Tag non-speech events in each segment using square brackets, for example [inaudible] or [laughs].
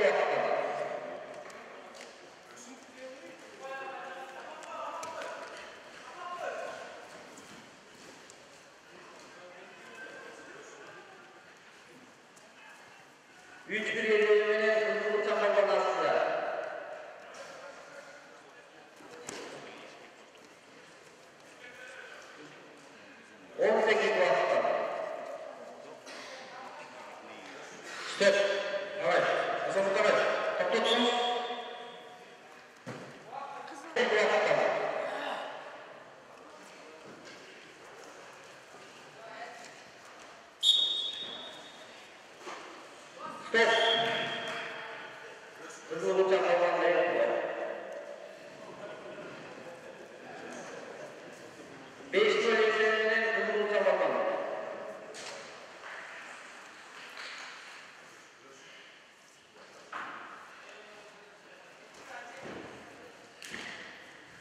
Üç bir yerlerine hızlı uçak kapatasıza. On sekiz vakit. Step.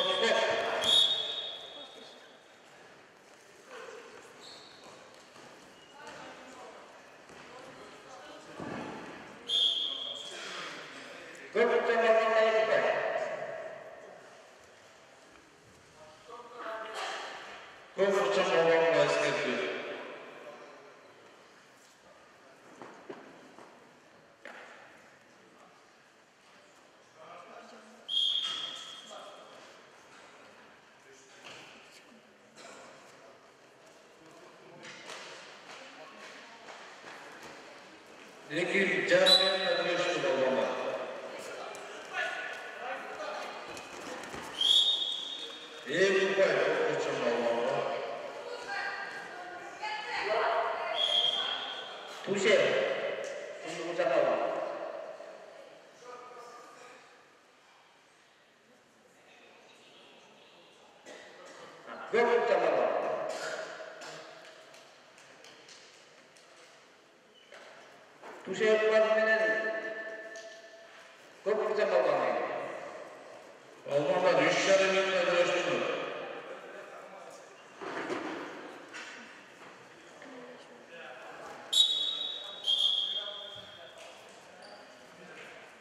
Thank [laughs] लेकिन जब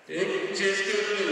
It just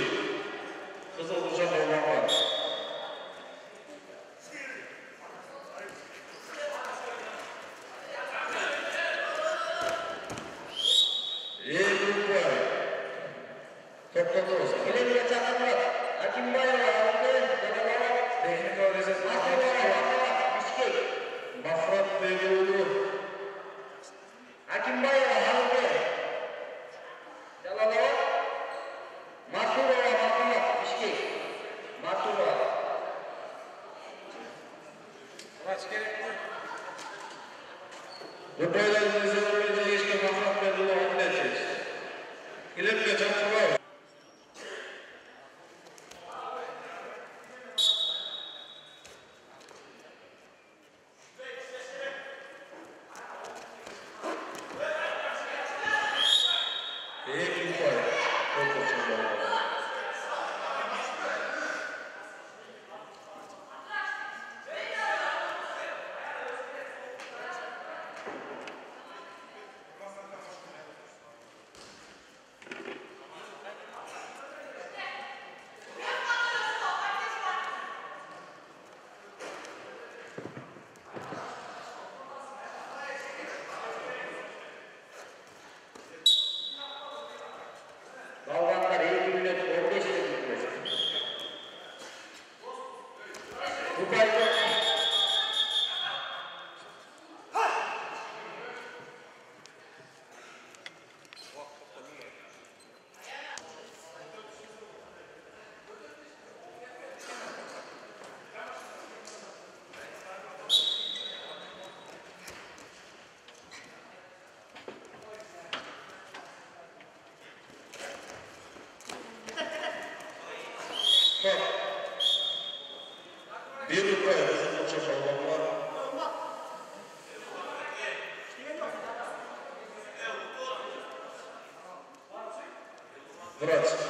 Grazie.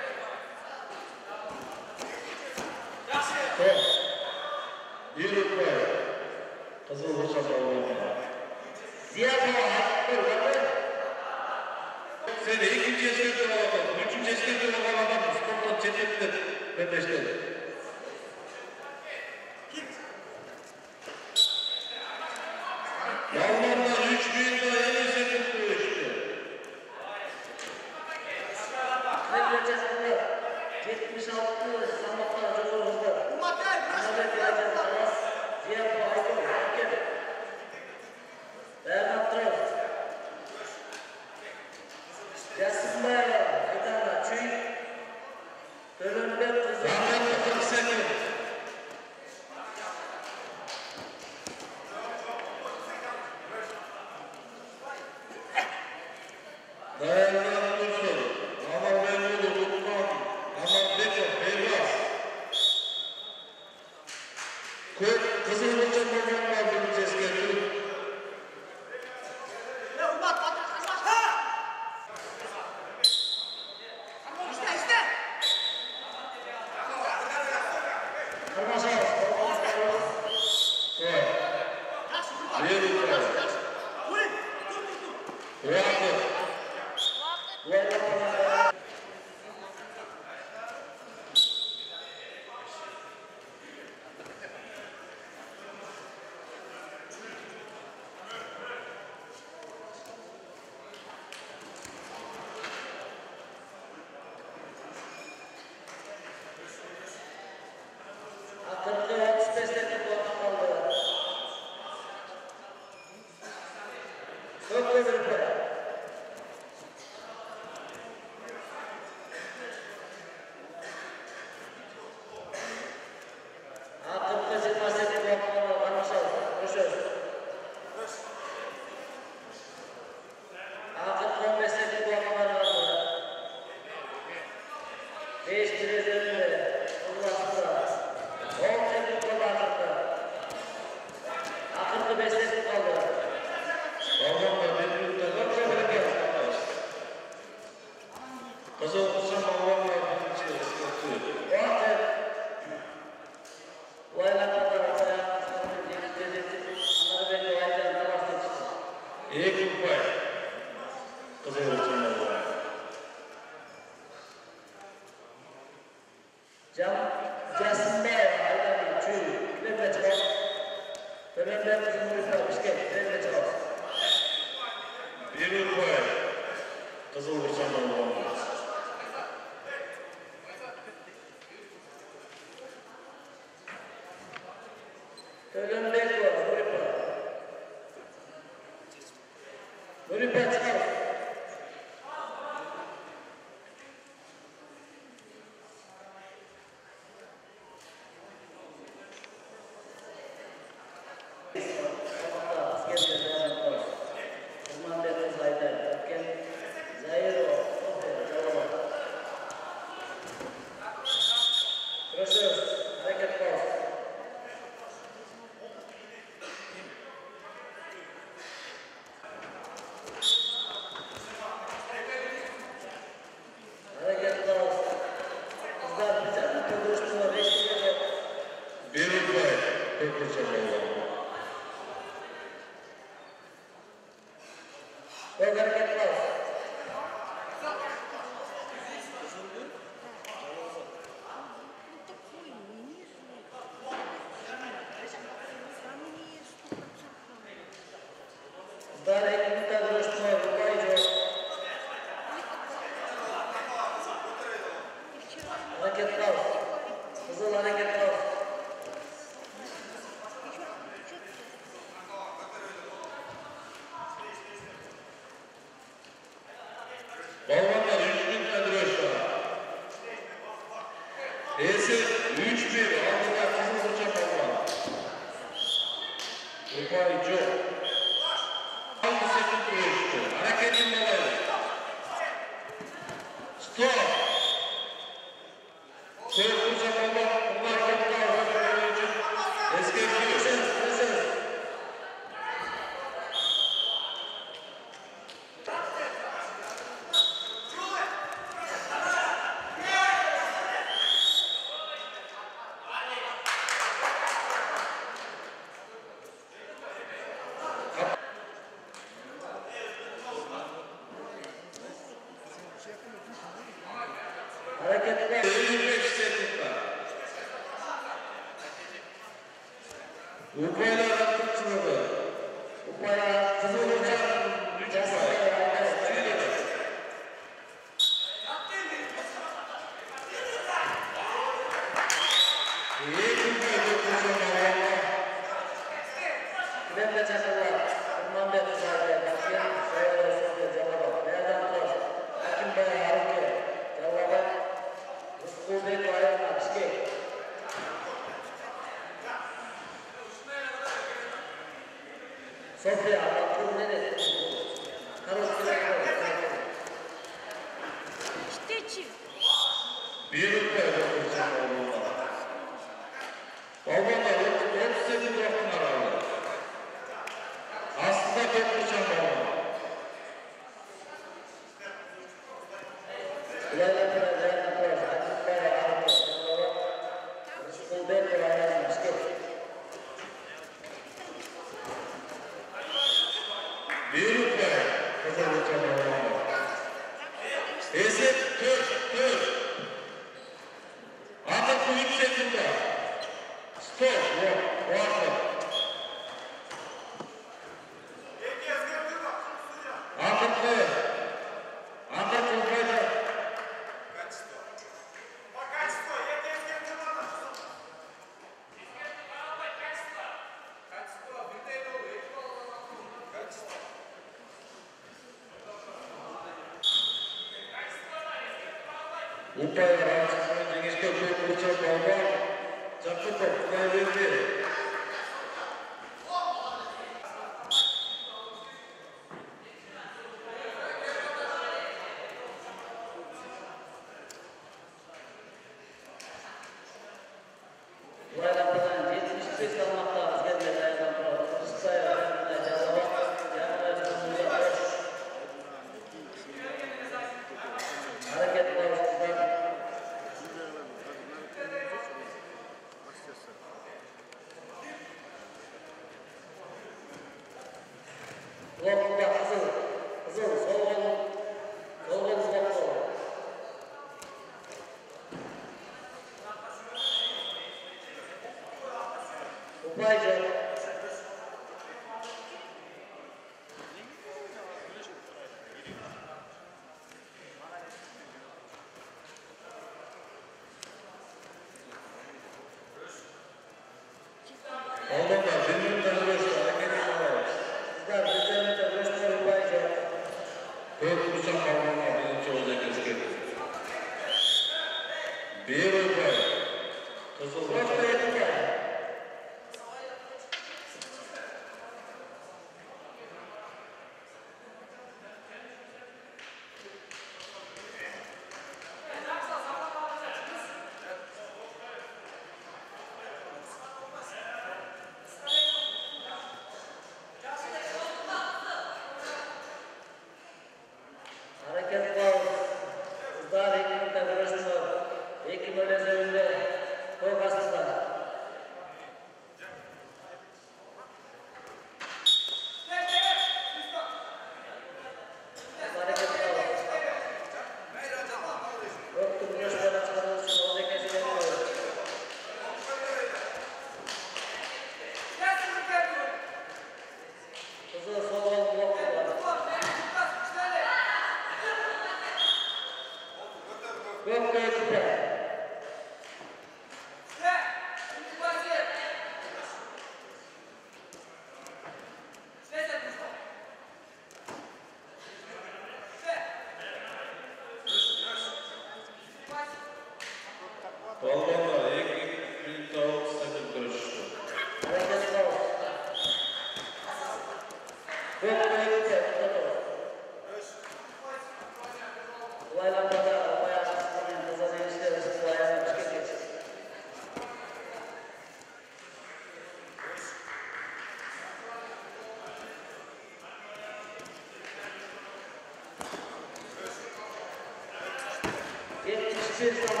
Cheers,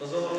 O zaman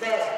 there.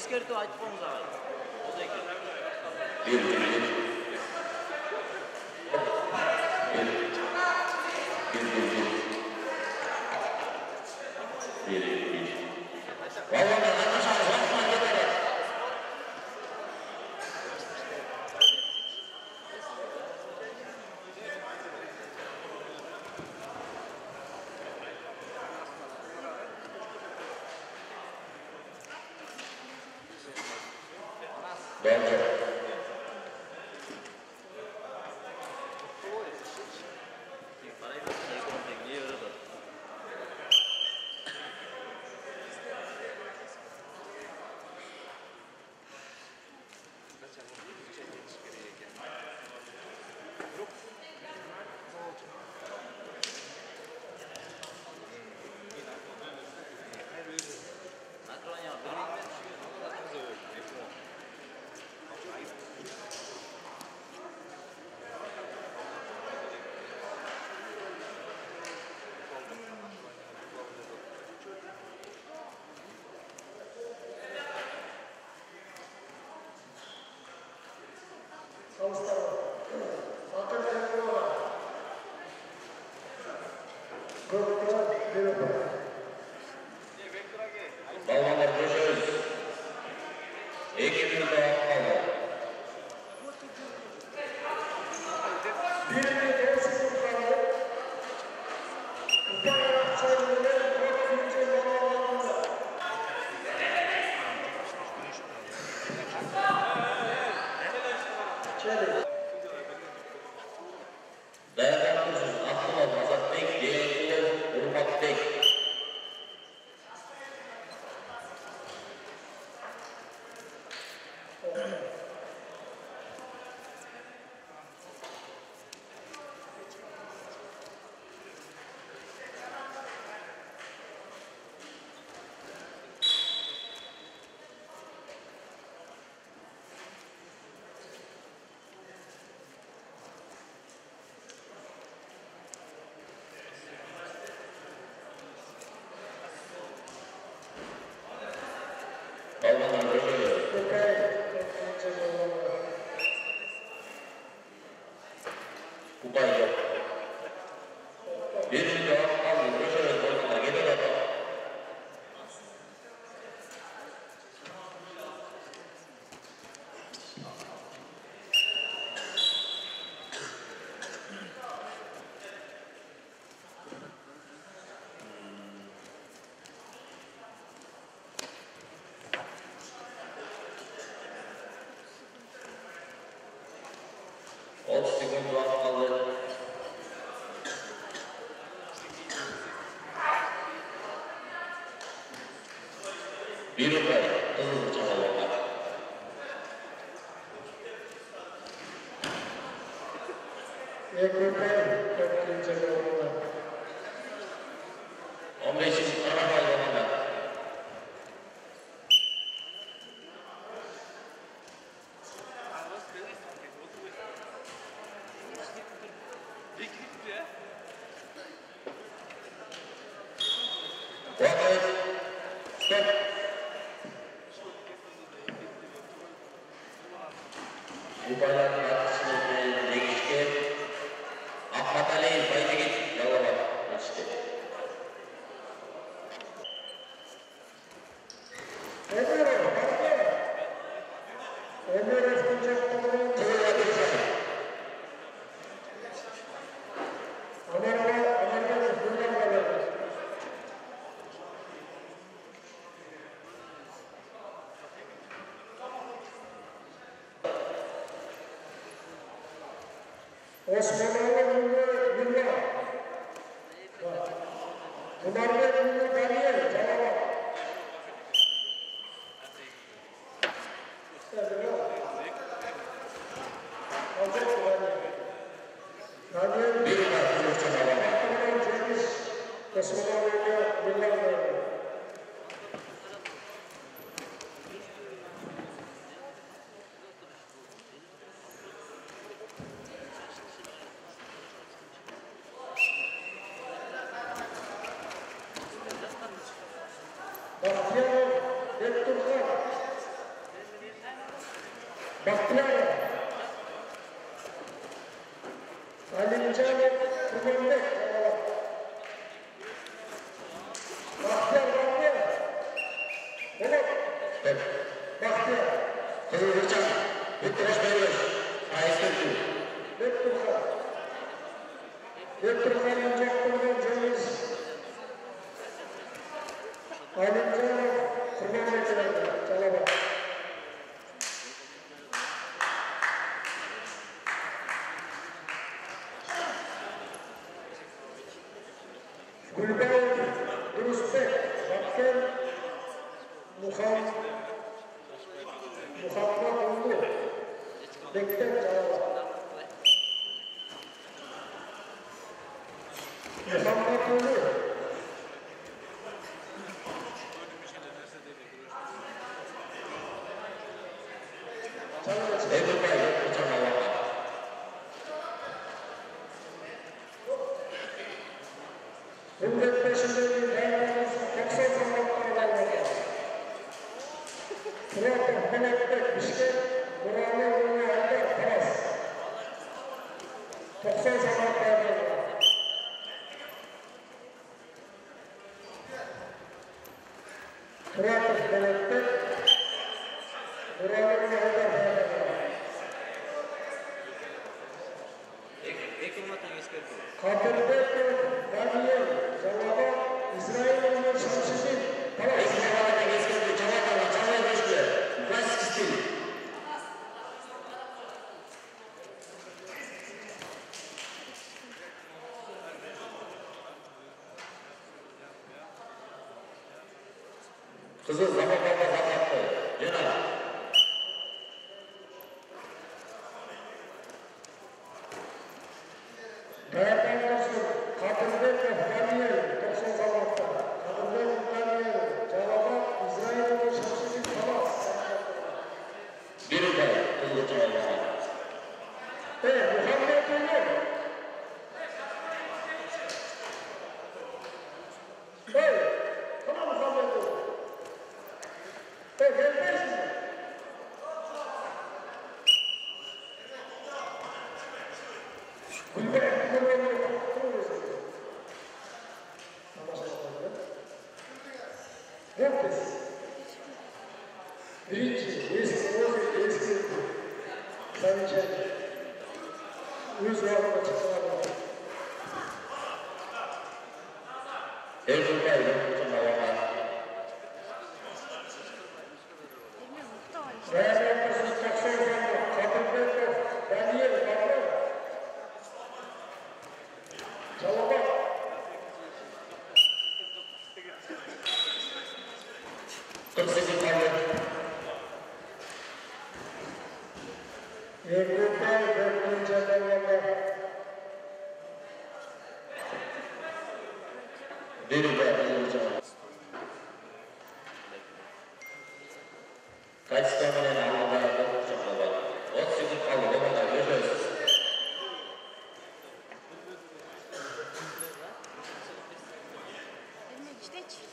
to öğretim Belga. Both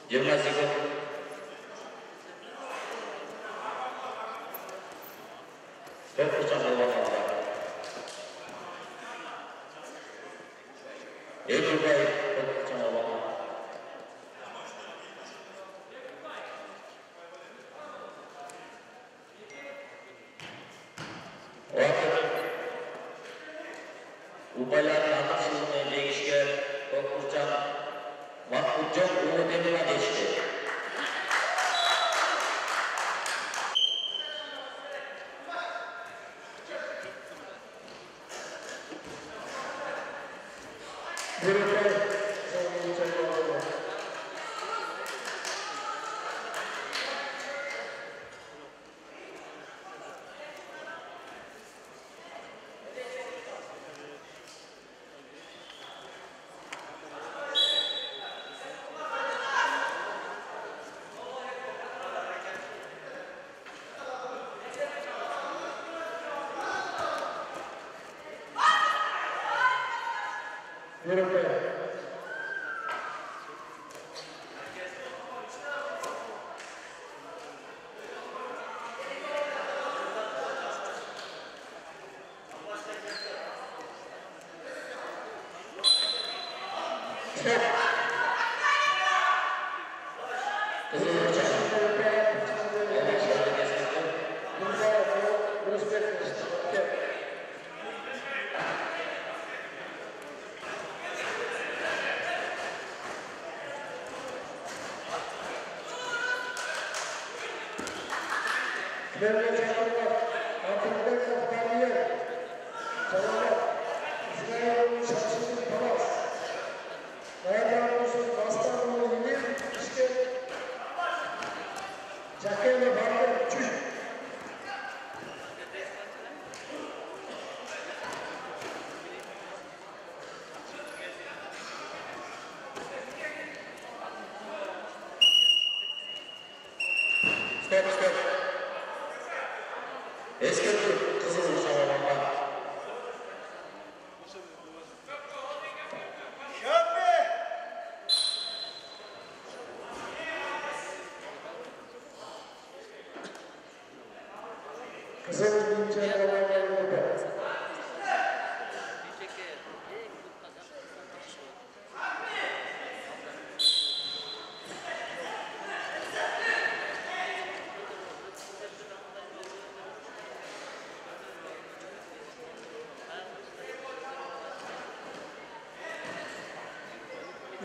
Jünger sind Little bit.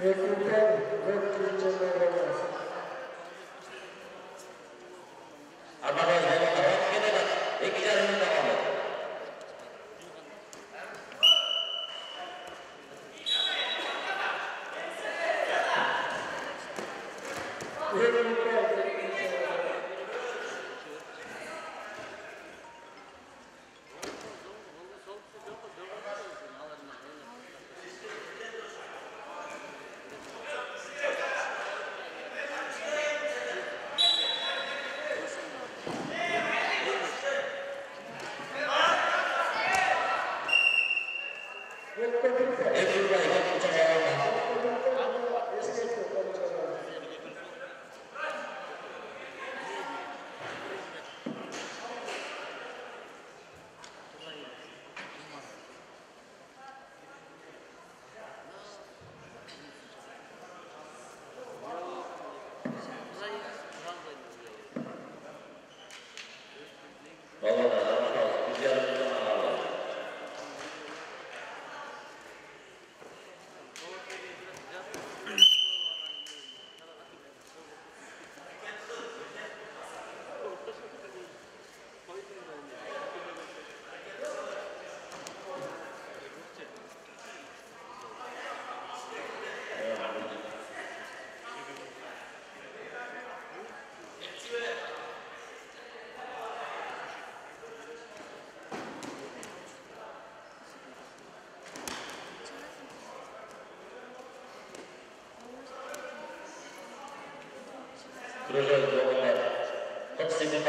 Thank you бөжей жолына көп сыйлық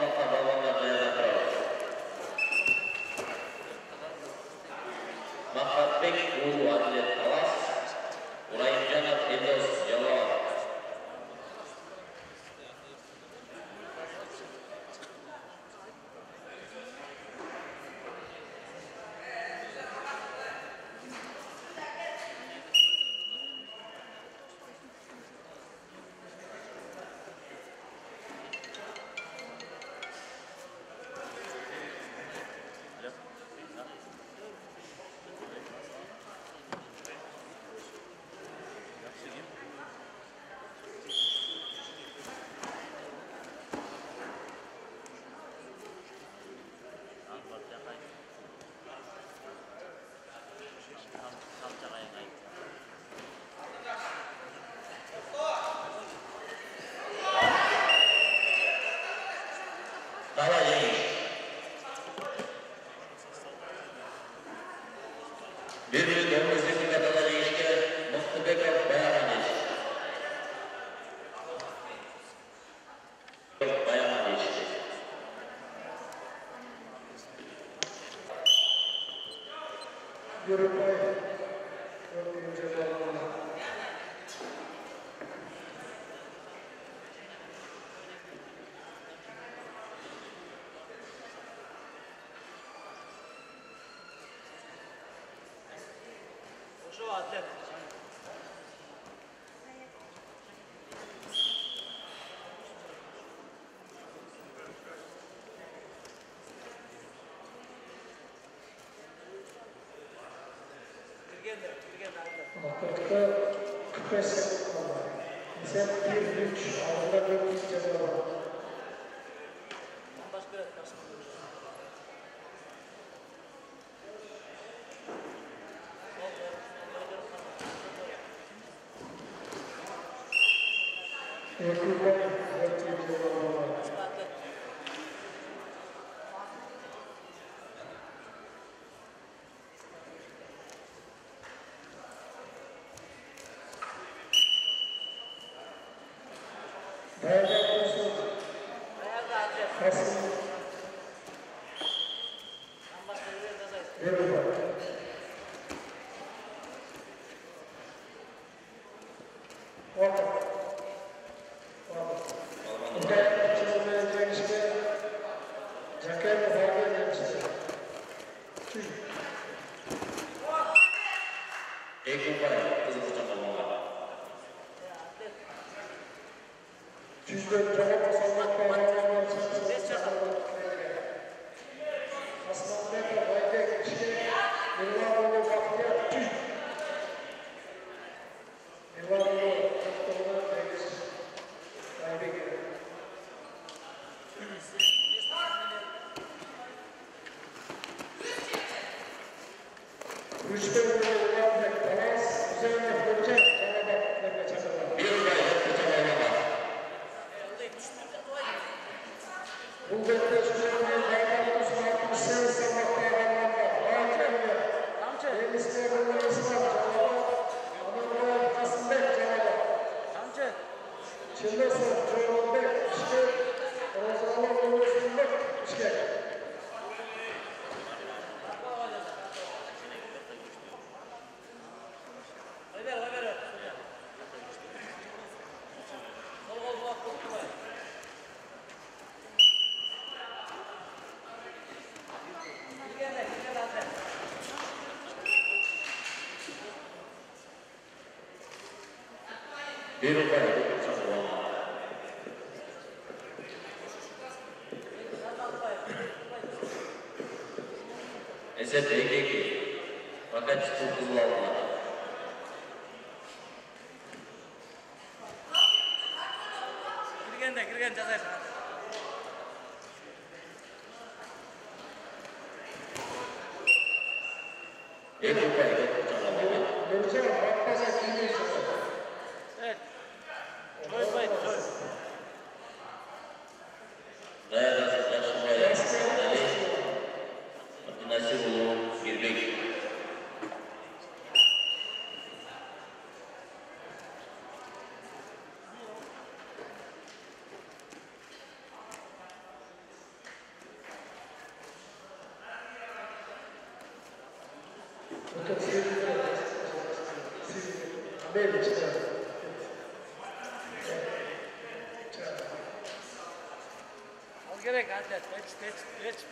Жодних. Кыргызстан Кыргызстан Кыргызстан Кыргызстан Thank you. It'll matter if it comes along. Ese tehlikeli. Fakat tutuklu olmadı. Kırgen de kırgen ceza yapar. Ekip let's, let's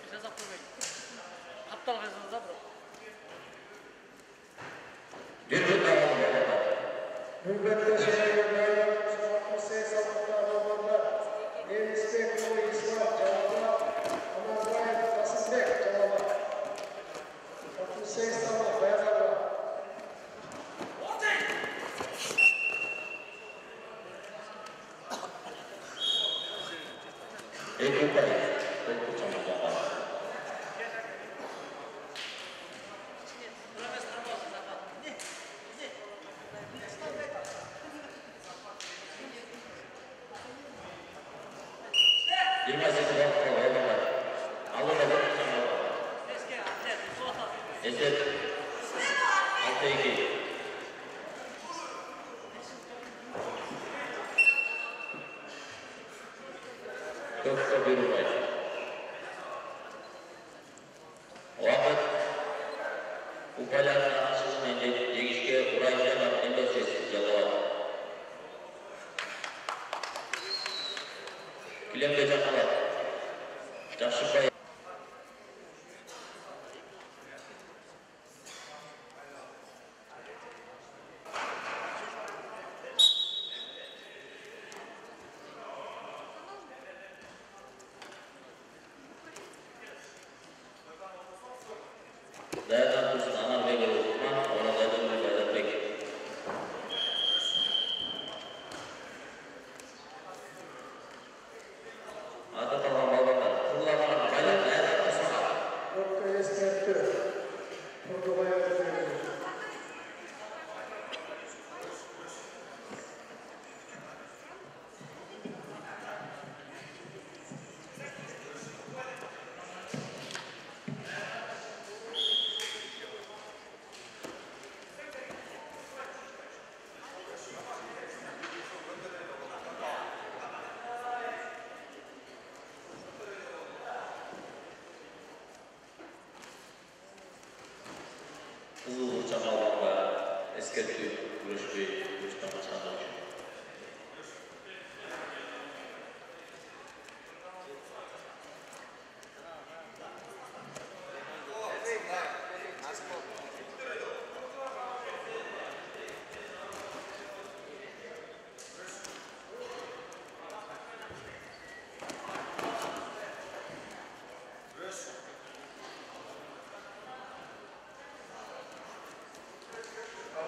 o görüş ve görüş tamamlanmak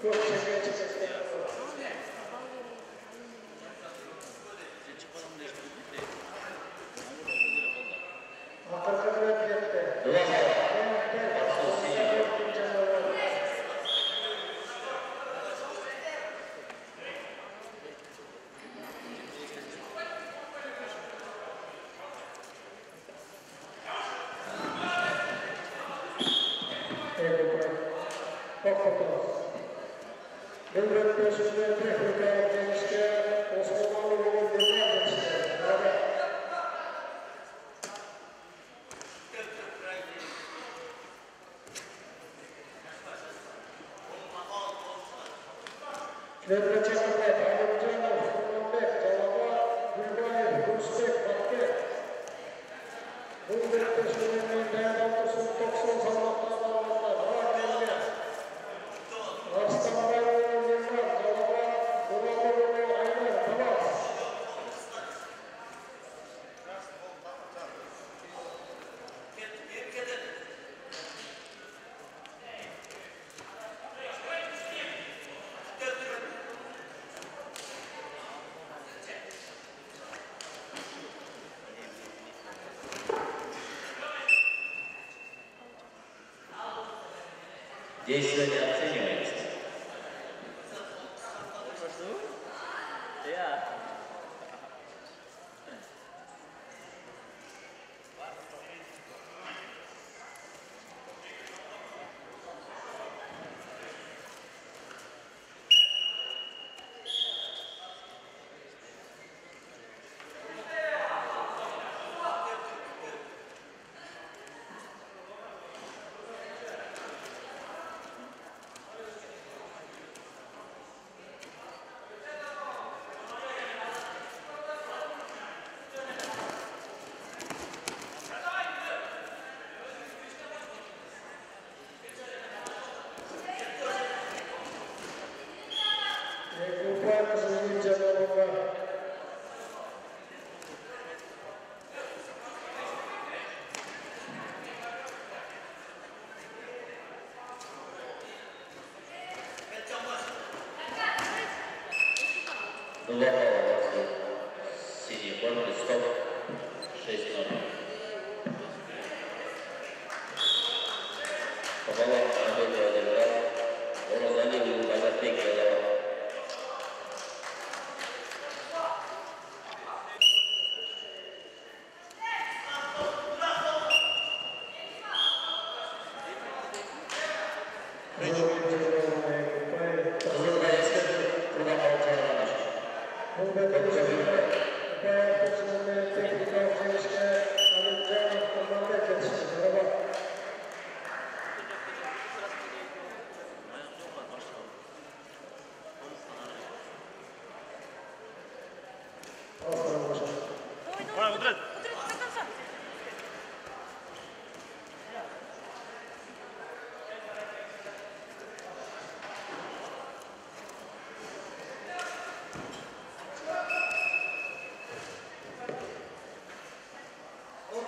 Coach, Если они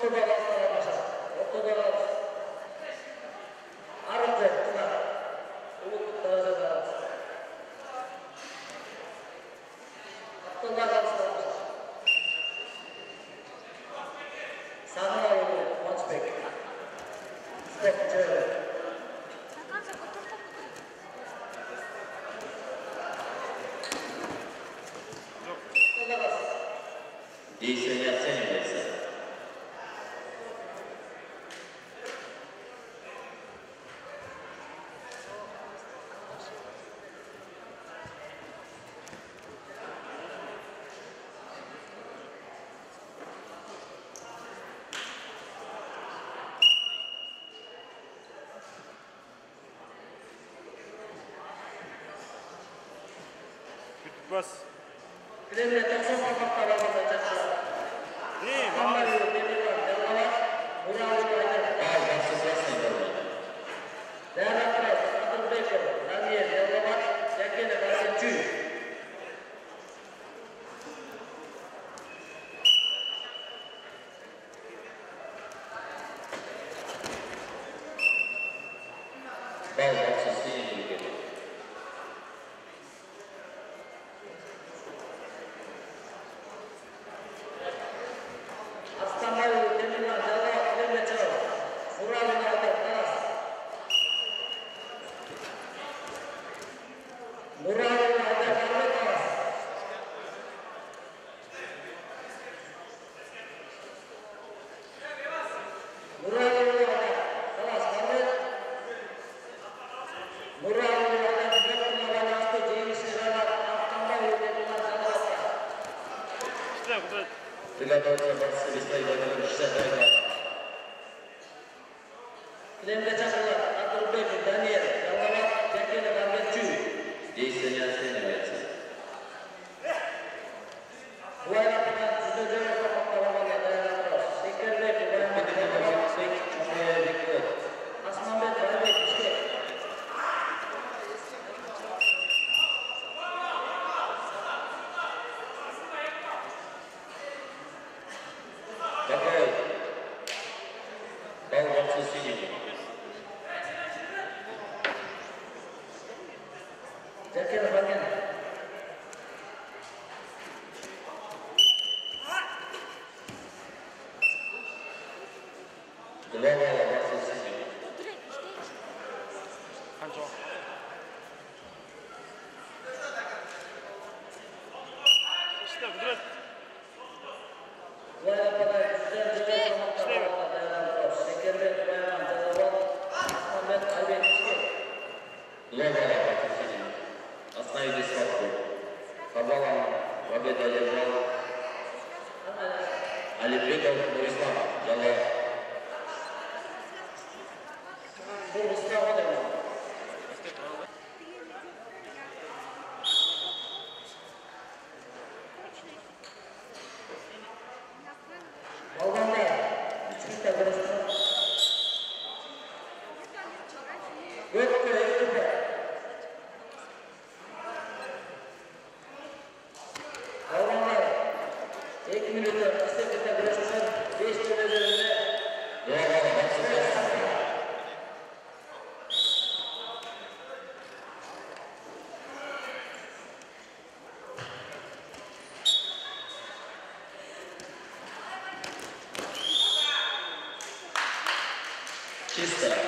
করতে পারে ます。Lele. Tuesday.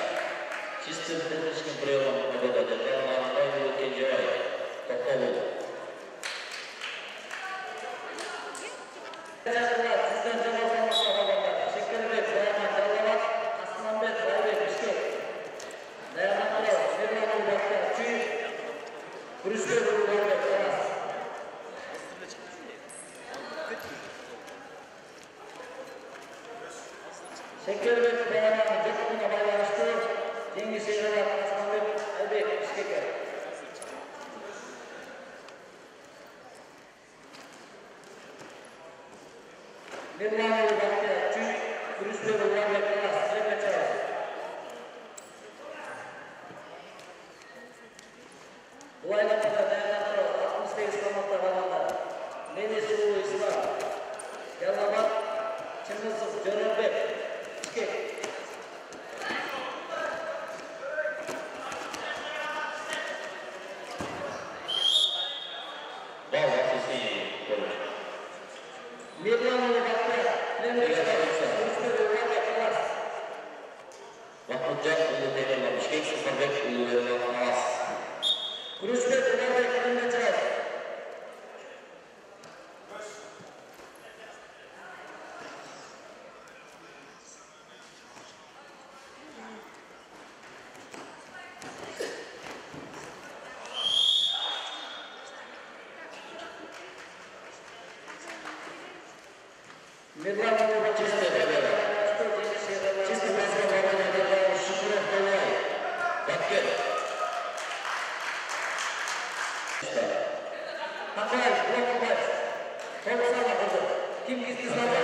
Kim gizli sanıyor?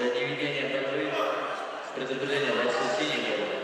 за неведение подвиг, предупреждение воскресенья.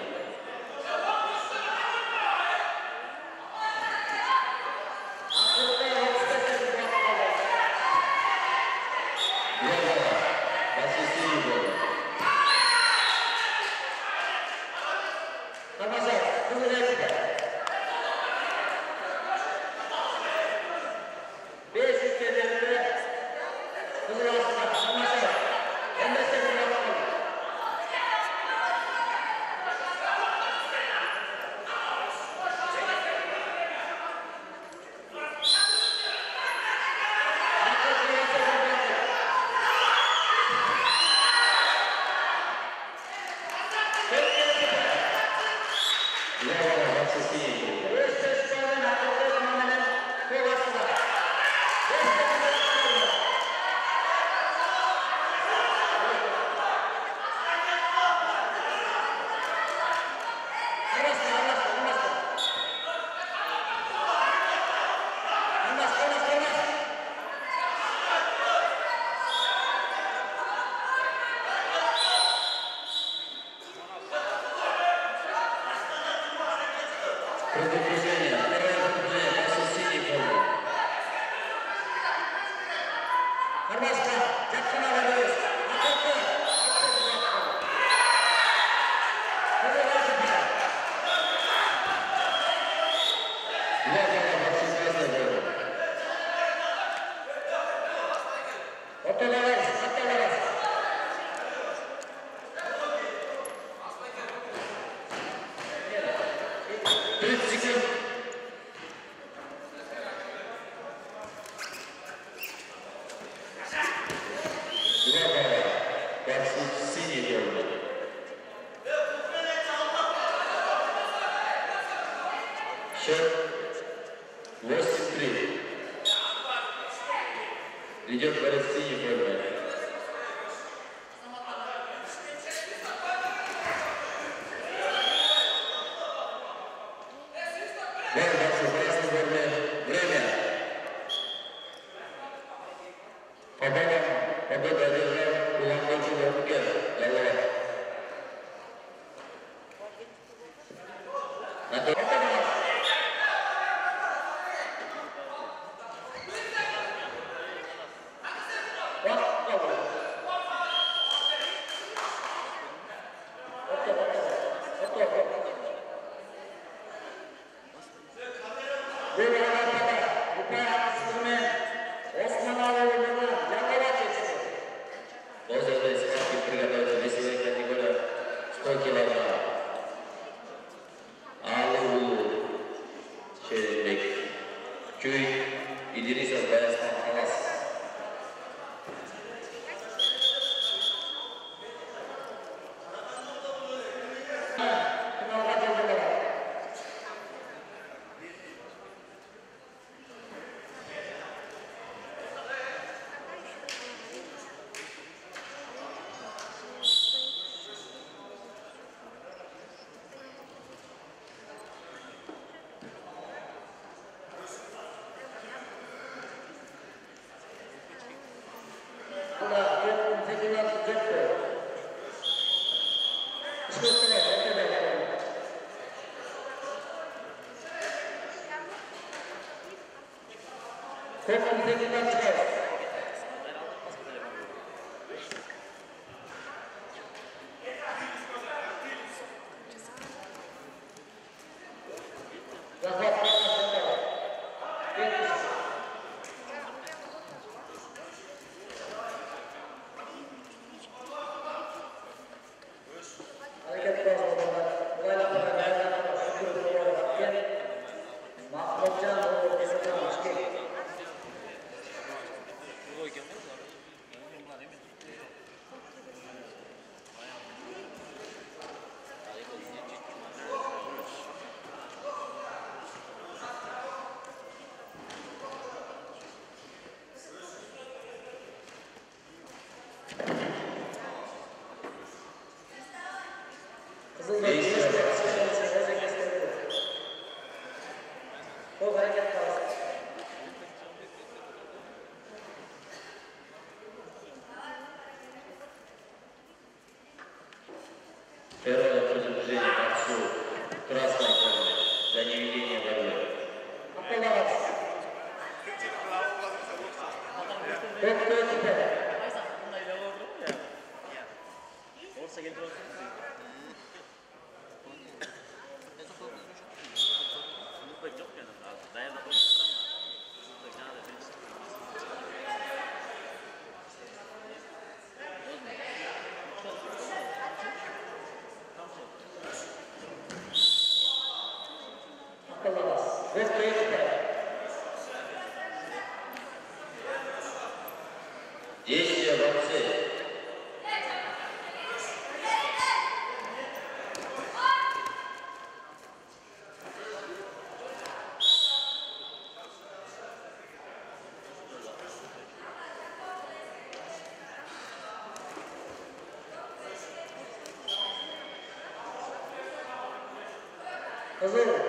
Amen.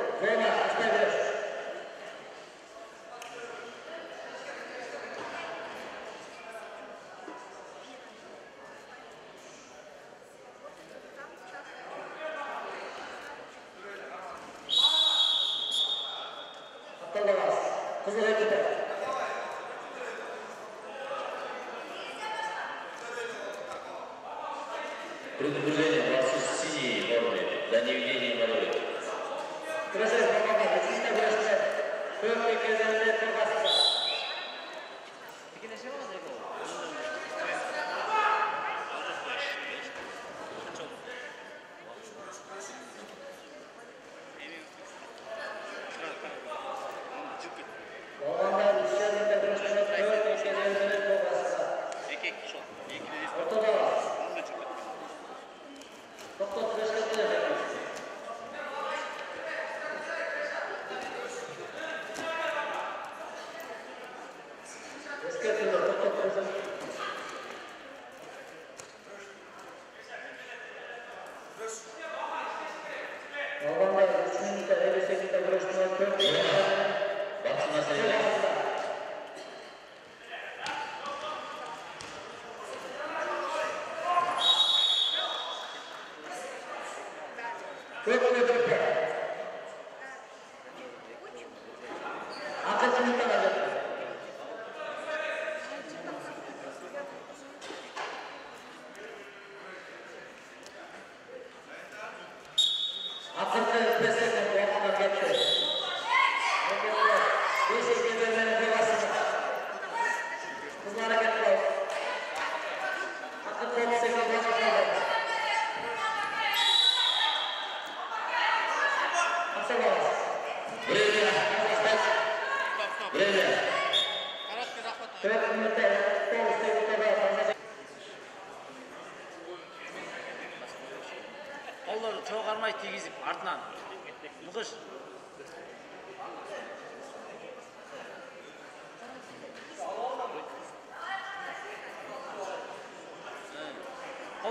Good for the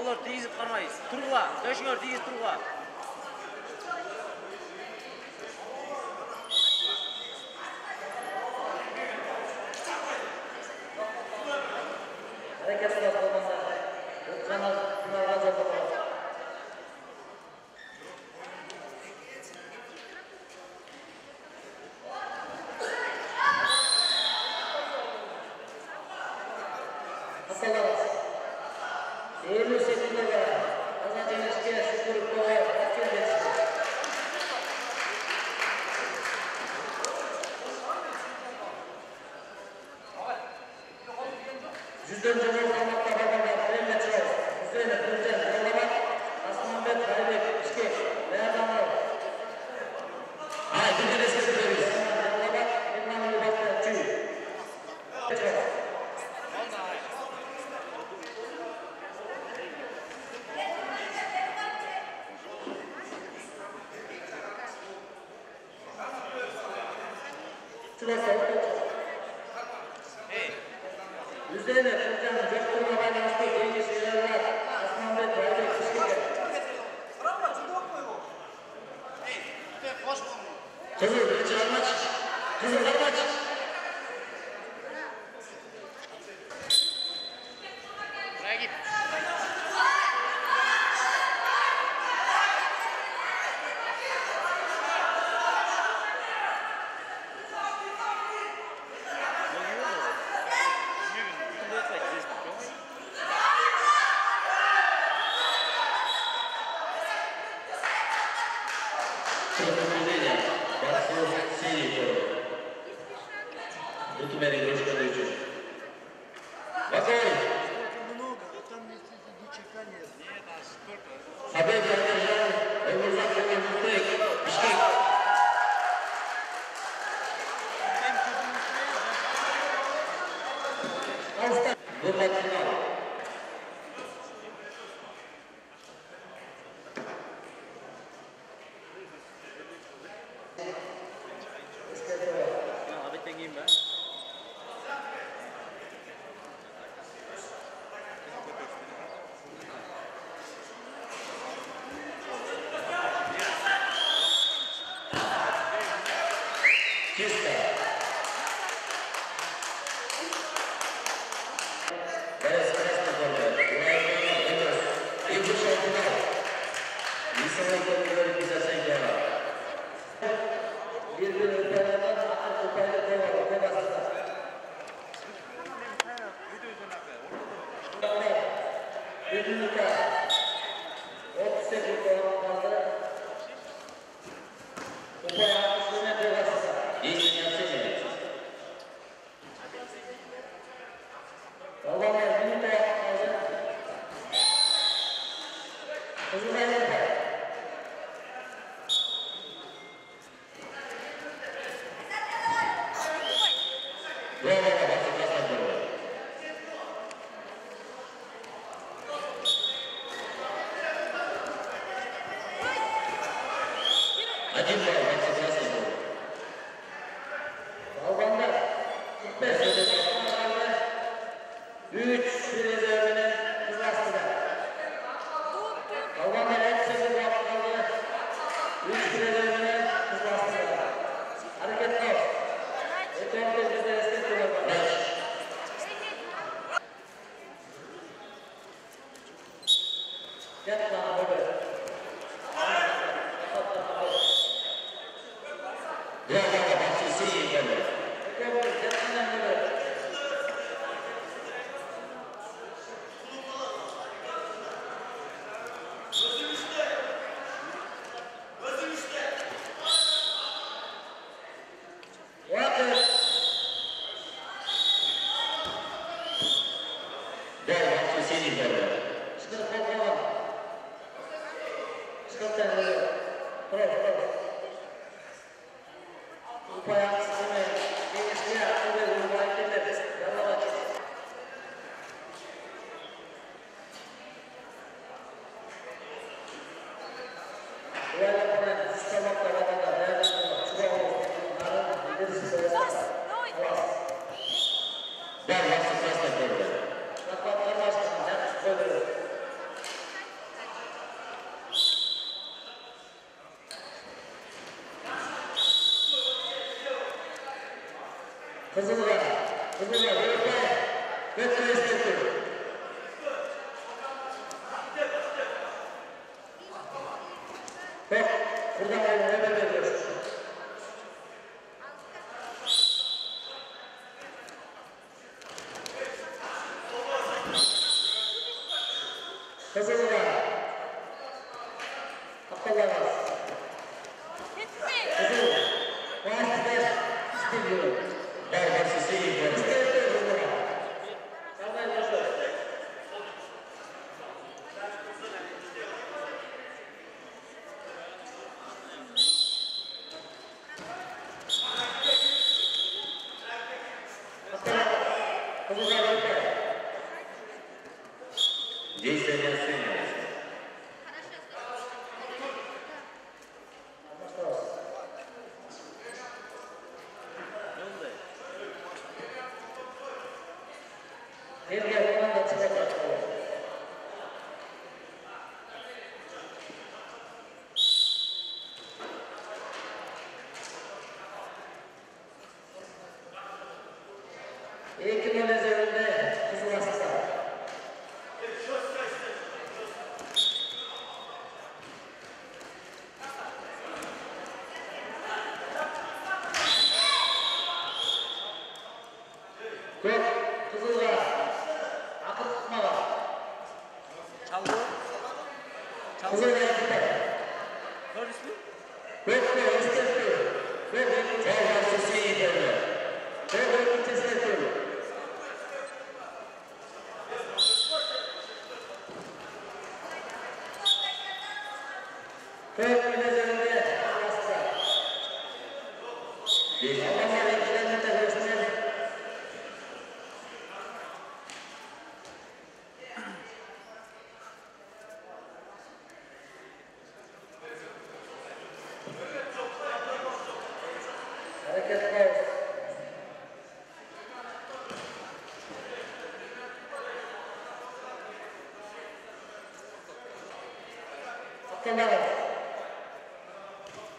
senhor diz, para mais. Turula, dois é senhores dias, turula. Cüzdan cömert olmakla bakımdan Frelle Çoğuz, Hüseyin'e Kırcan, Yollamak, Aslan Ahmet, Galibek, İşki, This is where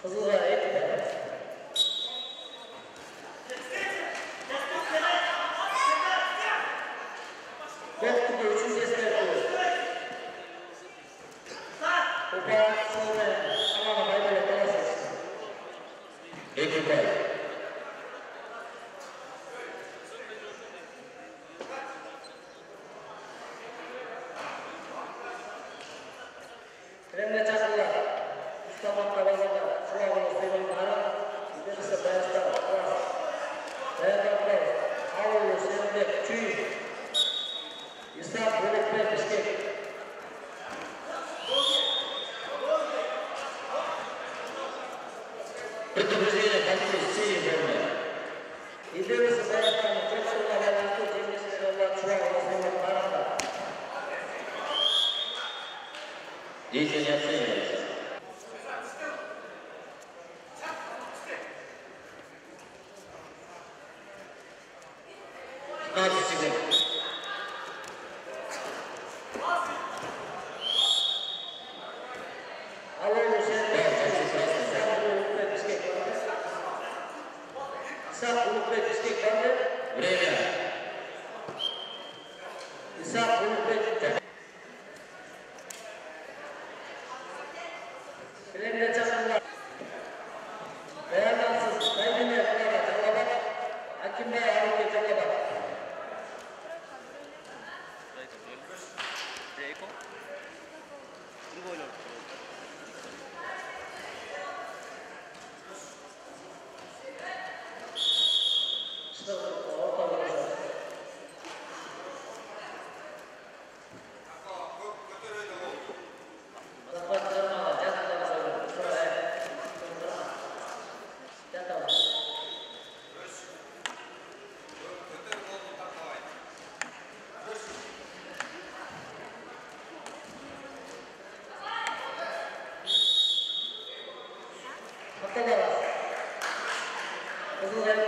Absolutely. Lord.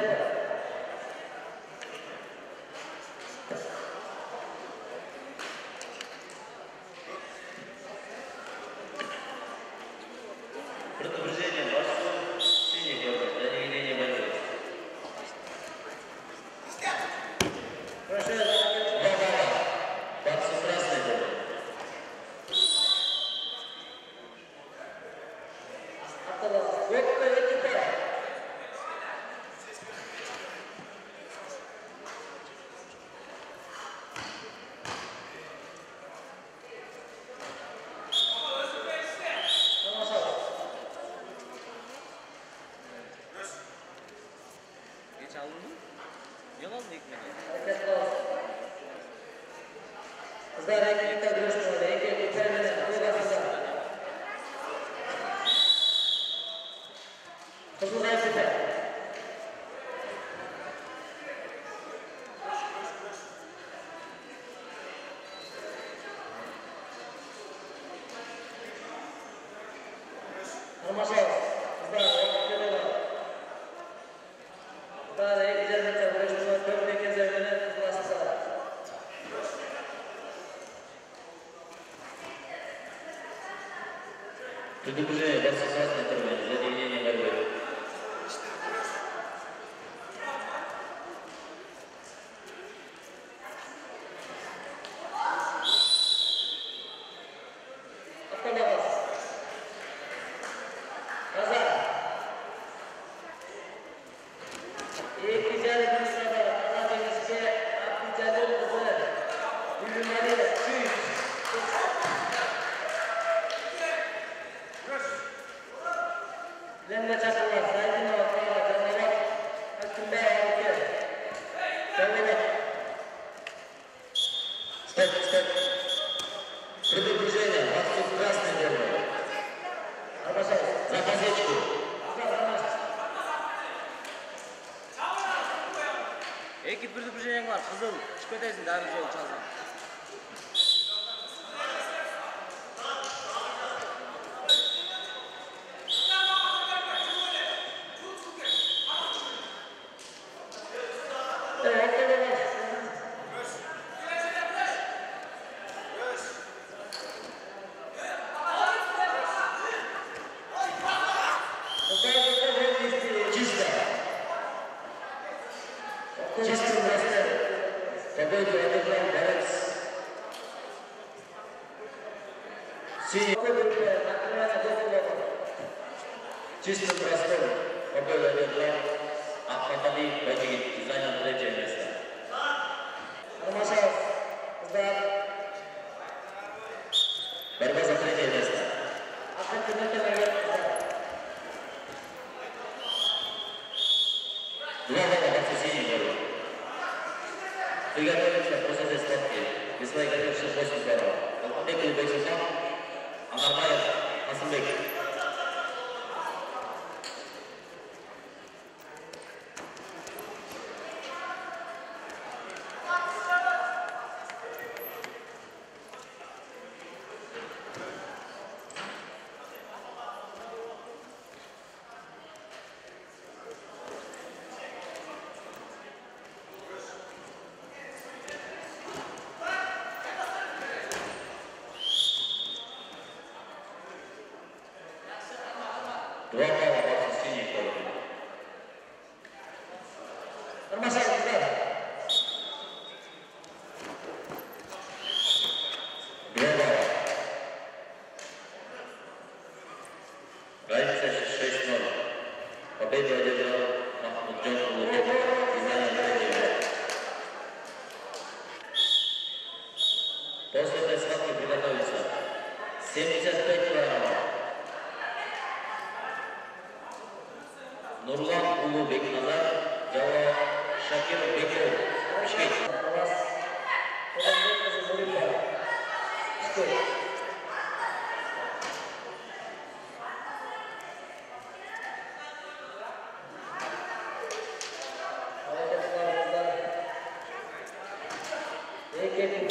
getting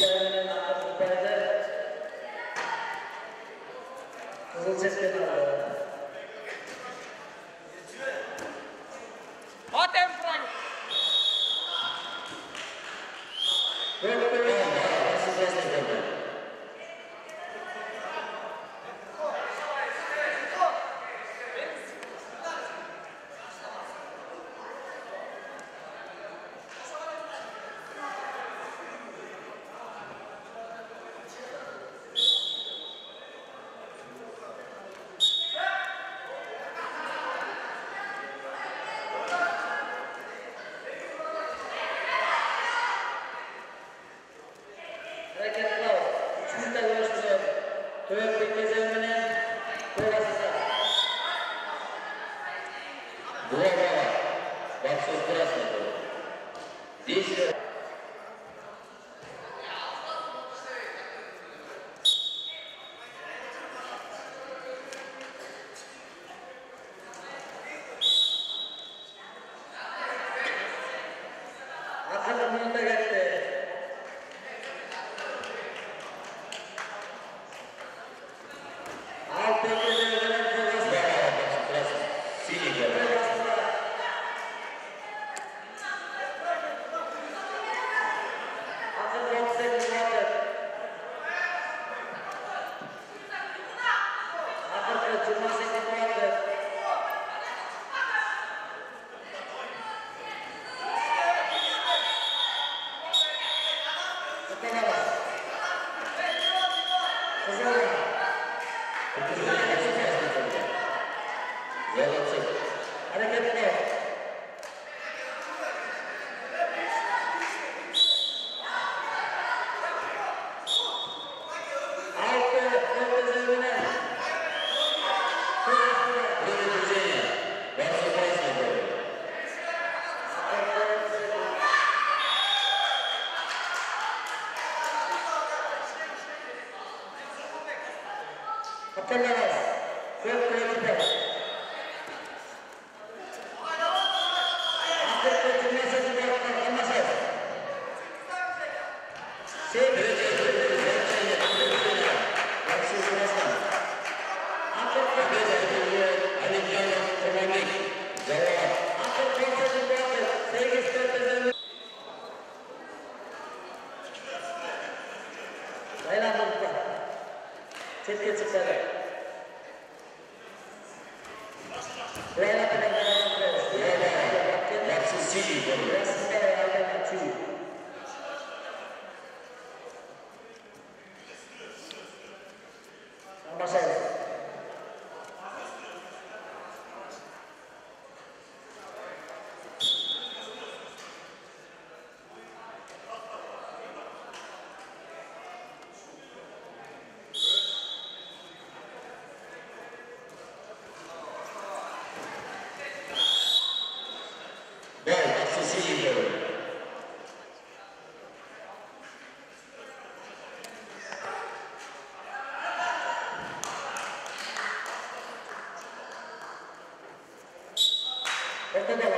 Thank [laughs] you.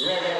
Yeah.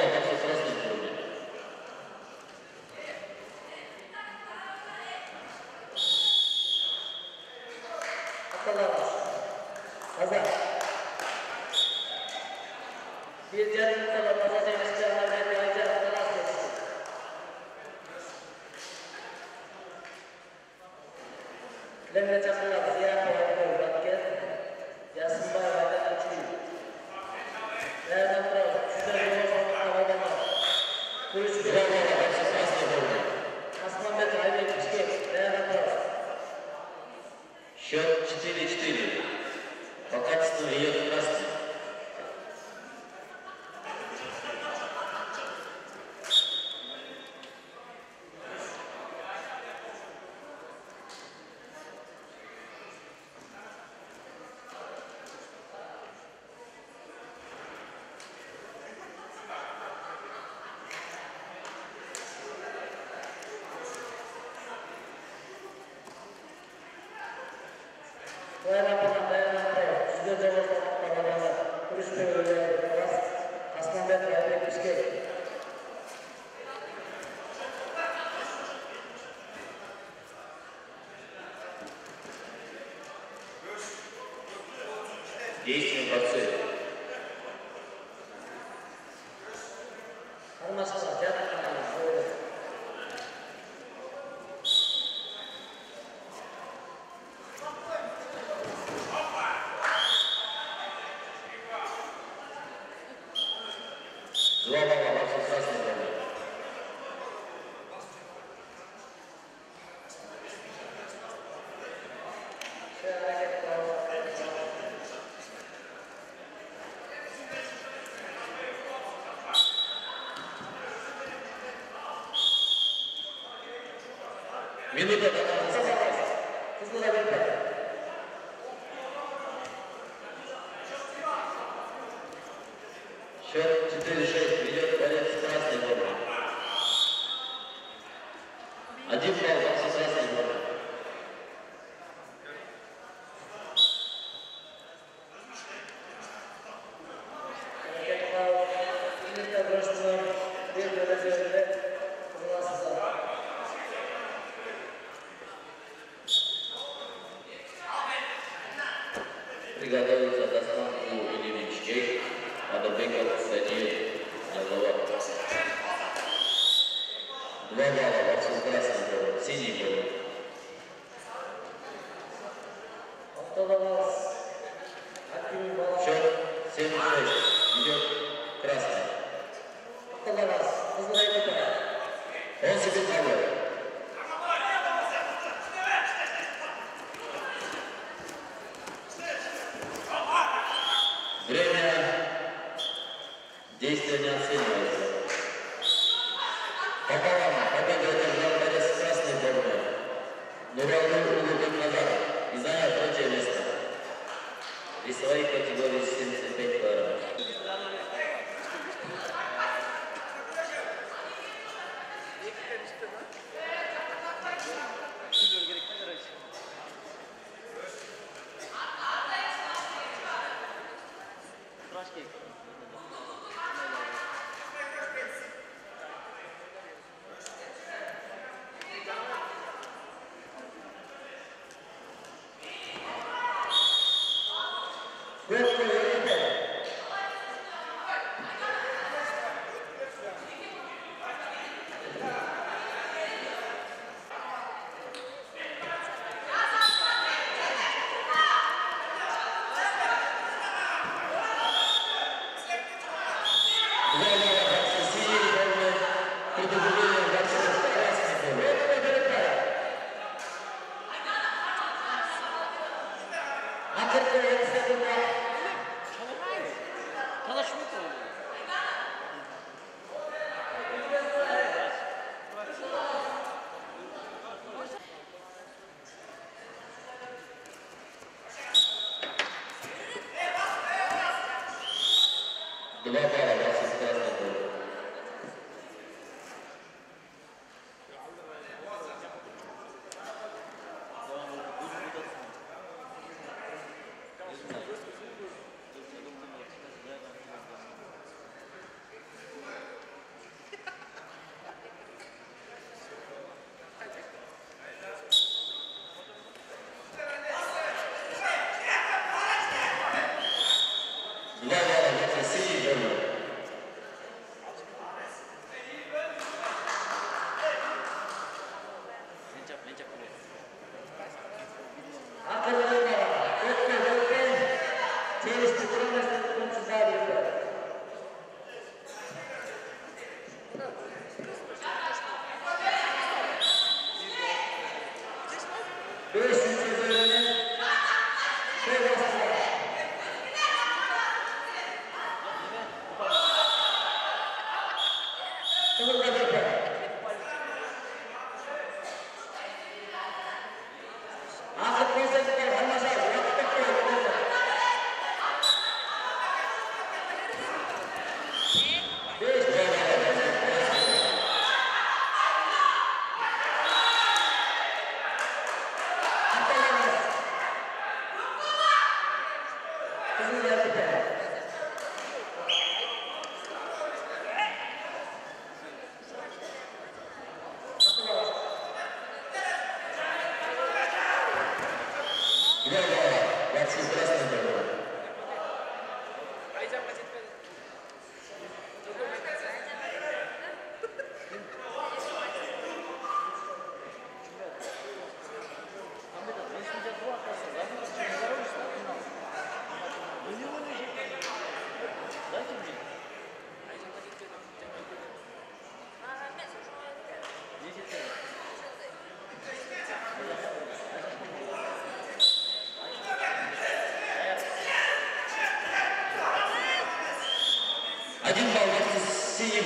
Give me the... love that I got success.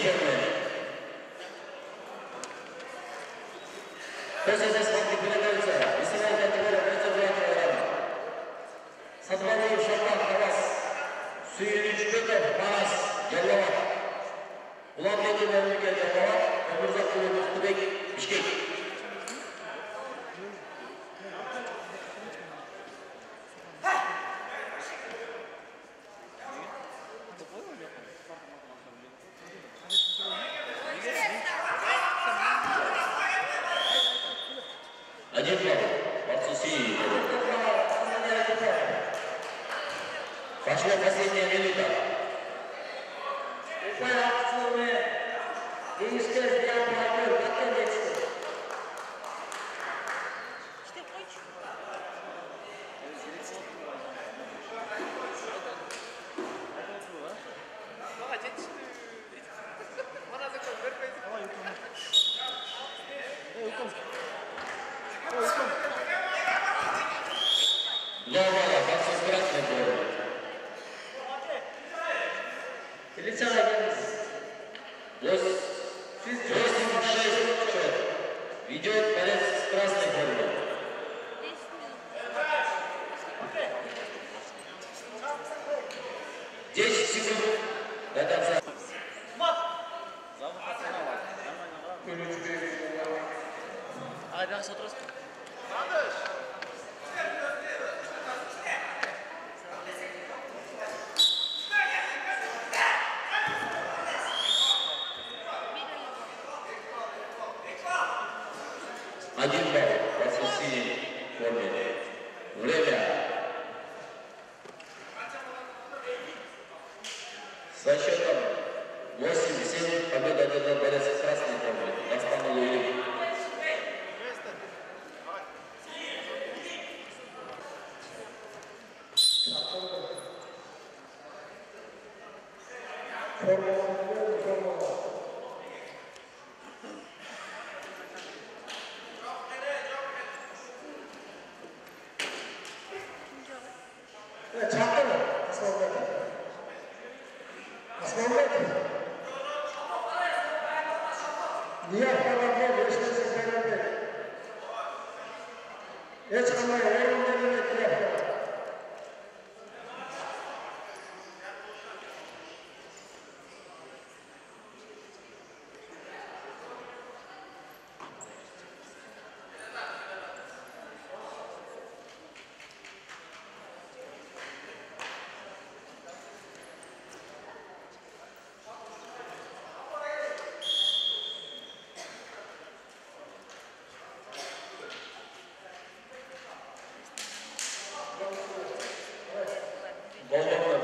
Kevin. Vamos é, é, é.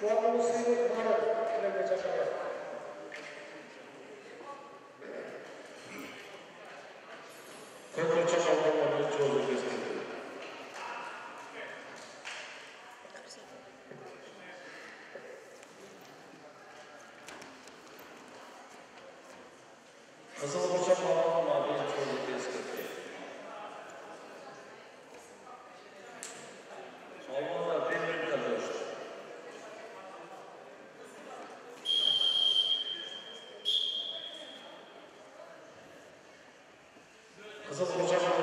Joga no Senhor Zaskoczenie.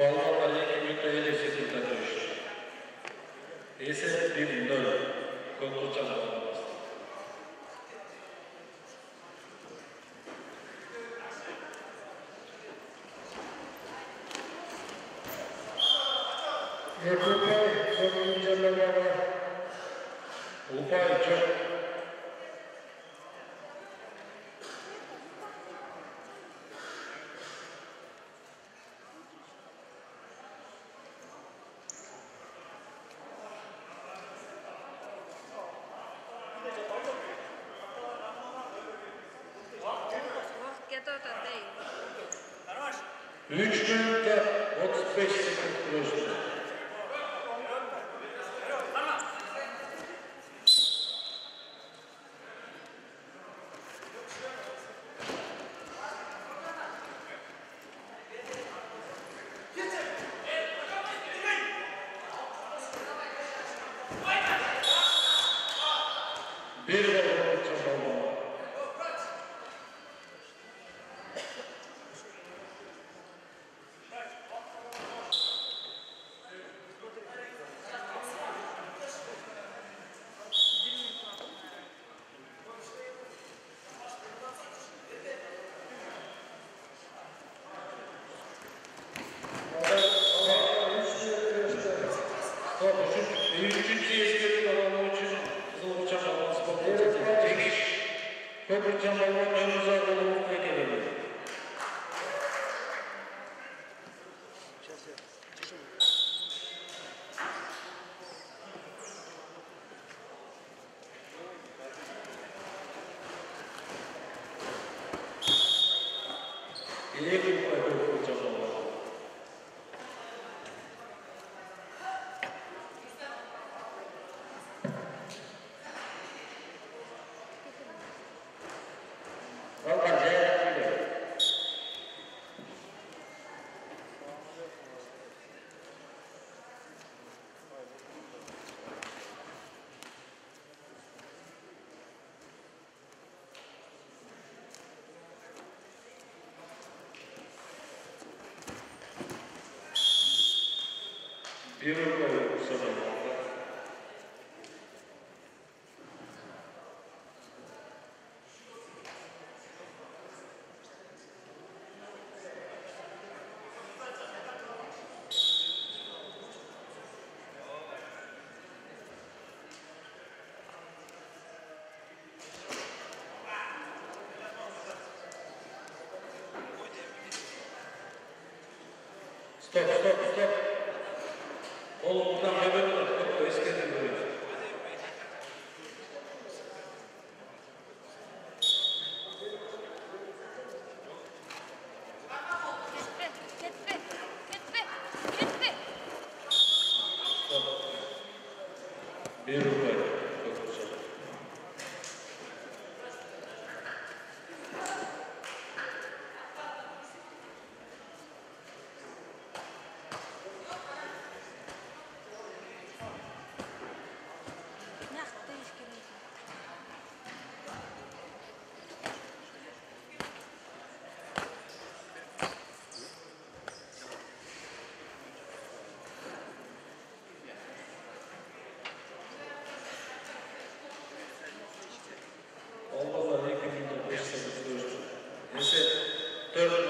Paulo trabalha que muito ele é 72. Esse é o primeiro, como né? chamamos. это, это, Дэйв. Хорош. Лишь gentlemen. Первый проект Садамова. Стоп, стоп, стоп. hope from heaven, who is Deuteronomy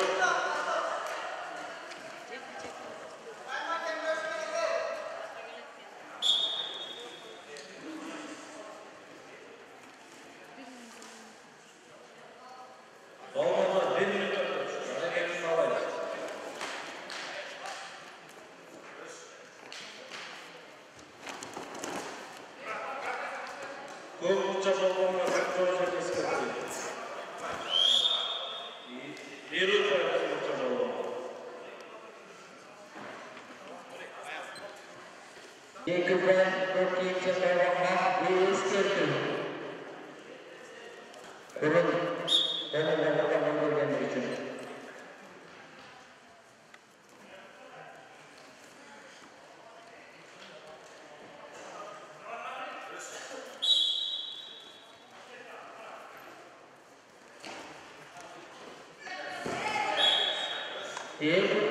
Ele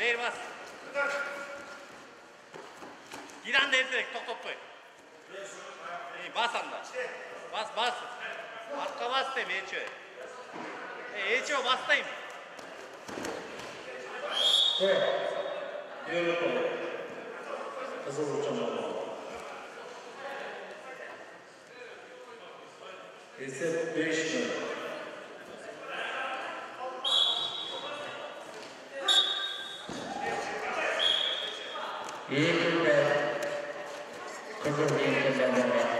メールますイランですトップトップえー、バーさんだバースバースバッカバースで命中えー、H をバスタイムいろちゃんの It's a patient. Even better. Because of the internet.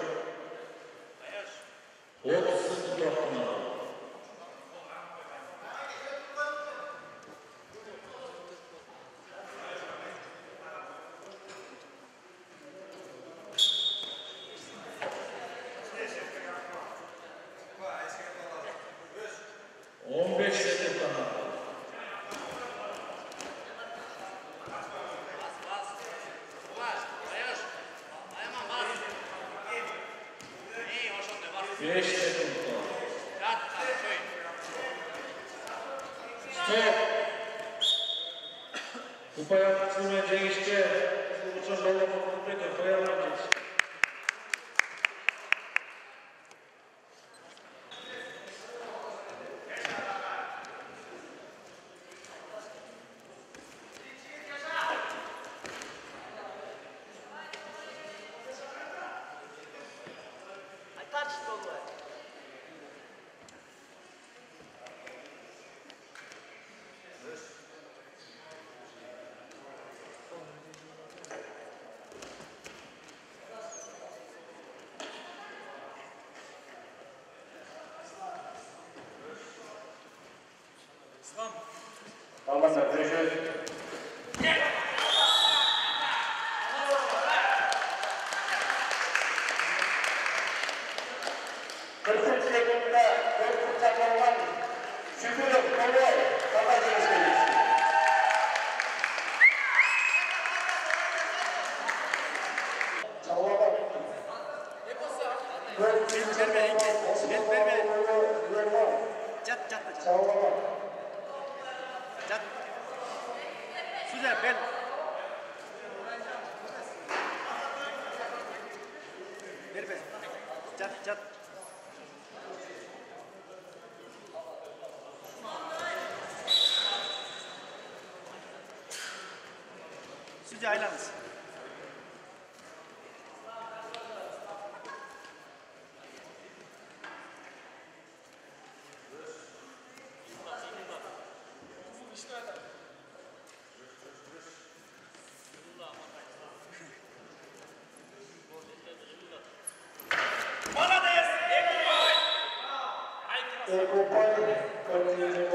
Алмазов решает. Нет! de ocupar con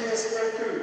Yes.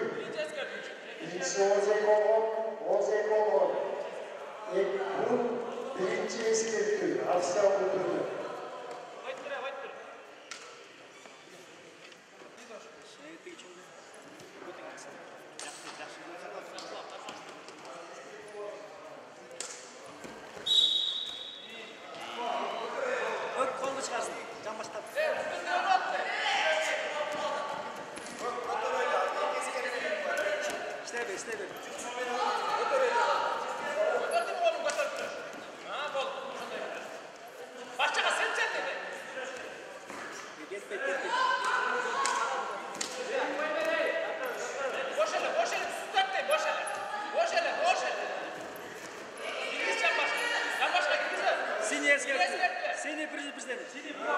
Yok eskertti. Yok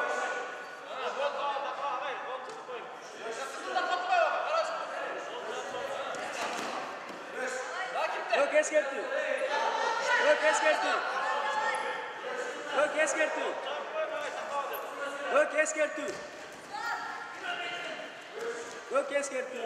eskertti. Yok eskertti. Yok eskertti. Yok eskertti. Yok eskertti.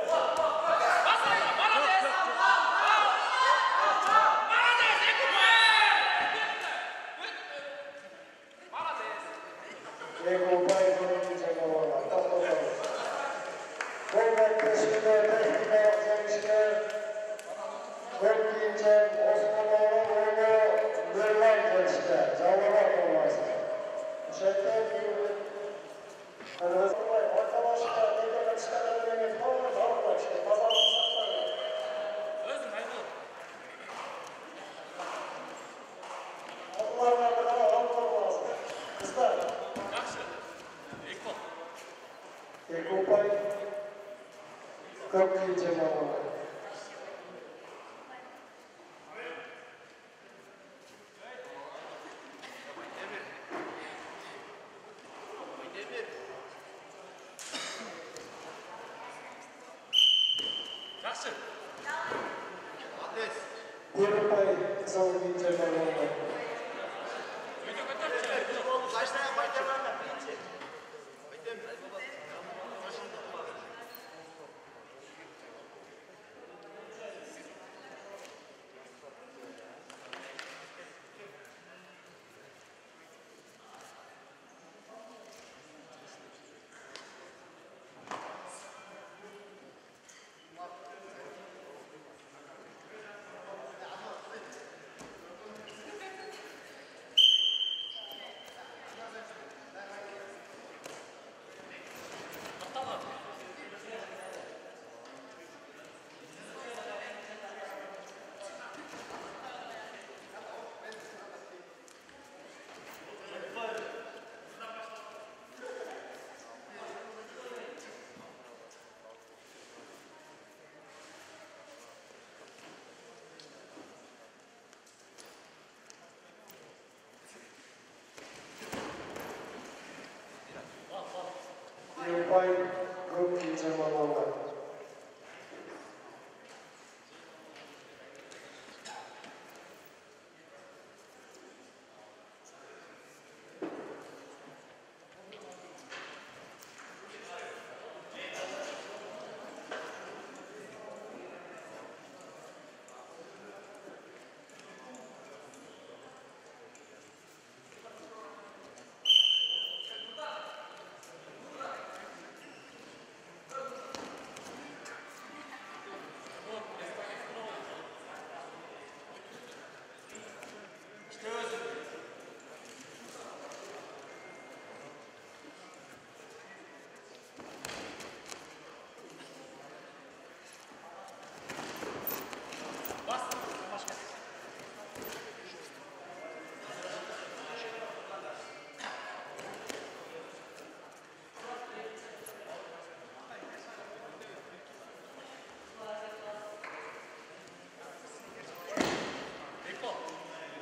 playing group in Tamalonga.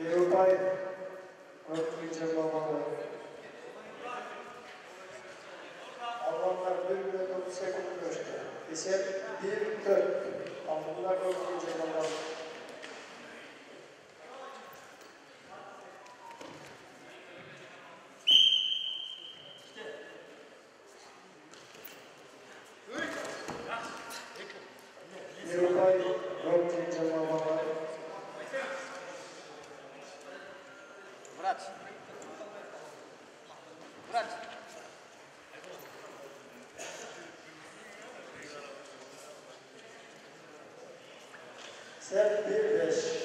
牛排，我推荐妈妈。Seven-year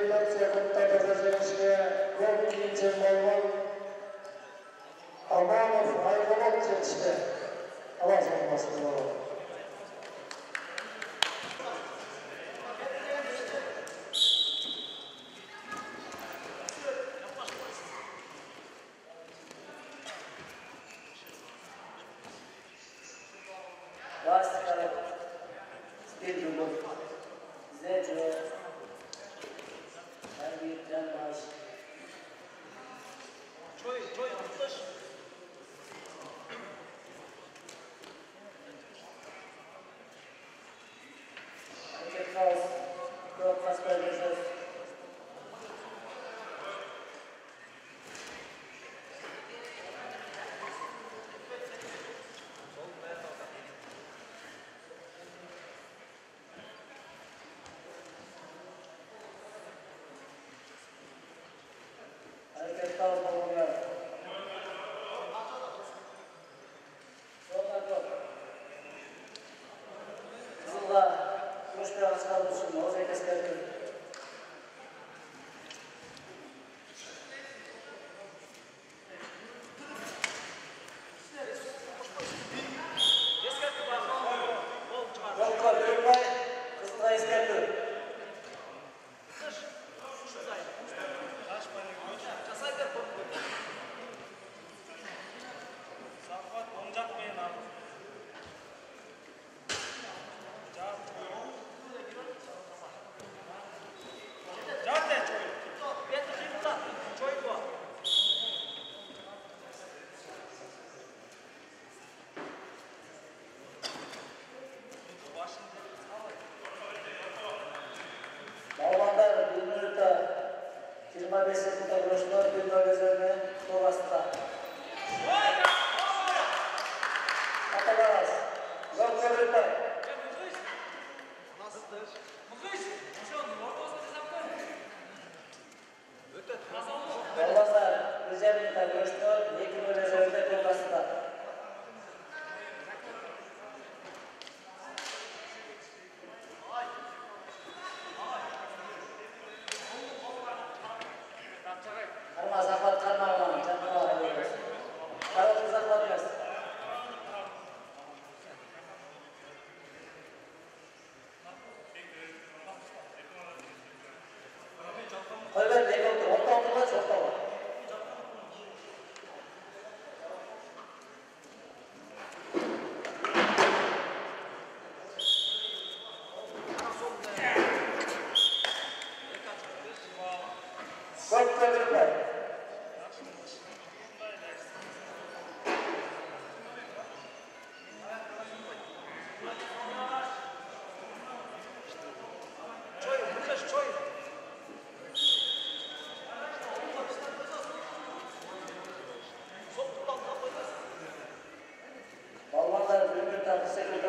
step. estava falando tebrikler. Allah'a emanet olun.